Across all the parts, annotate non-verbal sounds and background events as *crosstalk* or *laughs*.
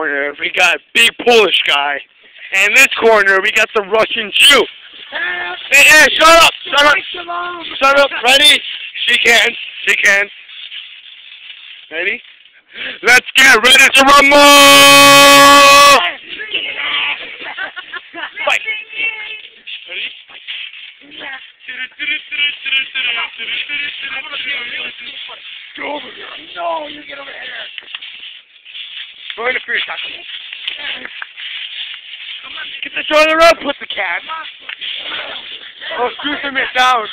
corner, we got big Polish guy. And this corner, we got the Russian Jew. Hey, hey, shut up! Shut up! Shut up! Ready? She can. She can. Ready? Let's get ready to rumble! Fight. Ready? Go over here. No, you get over here. Go into fear attack. Get the shoulder up, put the cat. Oh, screw some it down.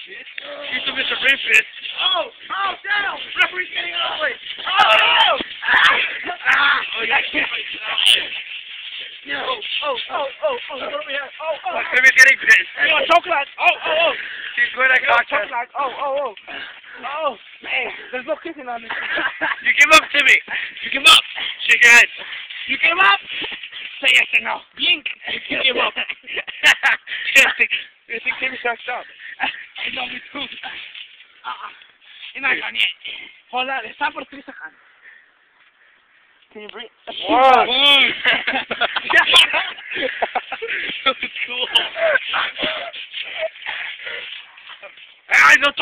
Screw some Mr. Rapist. Oh, oh, down. Referee's getting out of the way. Oh, Oh, you can't. no. Oh, oh, oh, oh, oh, what do we have? Oh, oh. Oh, Timmy's getting pissed. Yo, oh, chocolate. Oh, oh, oh. She's good at Yo, oh, chocolate. Oh, oh, oh. Oh, man. There's no kissing on this. *laughs* You give up, Timmy. You give up. Shake your head. You give up? Say yes or no. Blink. You give up. *laughs* I think, Timmy sucks up. I know me too. Ah, you're not done yet. Hold on. It's time for three seconds. Can you breathe? One. *laughs* out.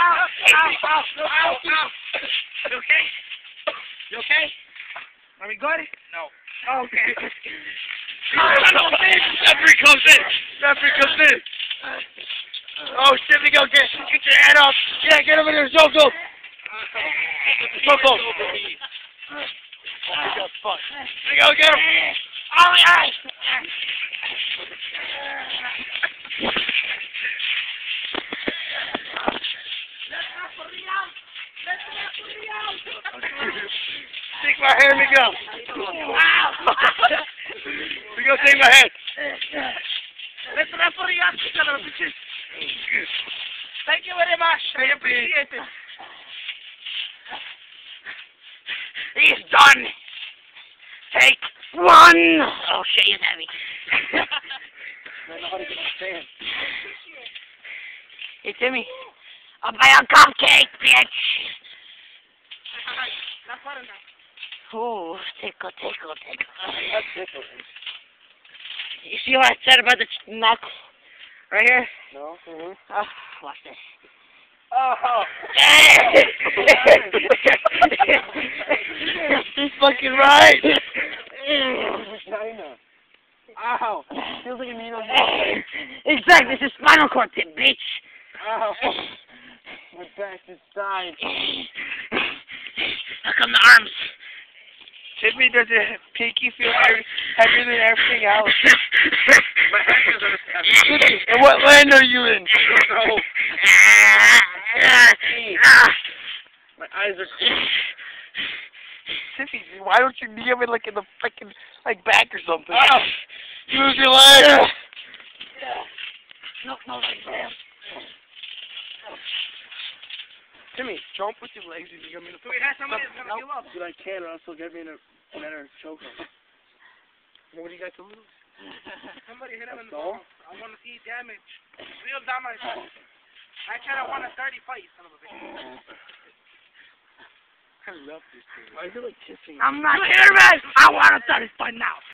Ow, ow, ow, ow, ow. You okay? You okay? Are we good? No. Okay. *laughs* Referee comes in. Referee comes in. Oh, shit, we go. Get, get your head up. Yeah, get over there. Go, go. Go, go. Oh, fucked. We go, get him. Oh, yeah. Take my hand, Miguel. Miguel, take my hand. Let's referee us, bitches. Thank you very much. I appreciate it. He's done. Take one. Oh shit, he's heavy. I know how to get my stand. hey Timmy, I'll buy a cupcake, bitch. Oh, tickle, tickle, tickle. That's. You see what I said about the neck? Right here? No? Mm-hmm. Oh, watch this. Oh. *laughs* She's fucking right. Vagina. Ow. Feels like a needle. exactly, this is spinal cord tip, bitch. Ow. My back is dying. How come the arms? Tiffany does your pinky feel heavier than everything else. My hand is on his And what land are you in? No. My eyes are Tiffy, why don't you knee him in like in the freaking like back or something? Oh. Use your leg. No, no, no. Timmy, jump with your legs if you get me the So we have somebody that's gonna Nope. give up. Dude, I can, or else he'll get me in a better choke. What do you got to lose? *laughs* Somebody hit him in the So? balls. I want to see damage. Real damage. I kind of want a 30 fight, son of a bitch. *laughs* I love this thing. Why is it like kissing? I'm not here, man. I want a 30 fight now.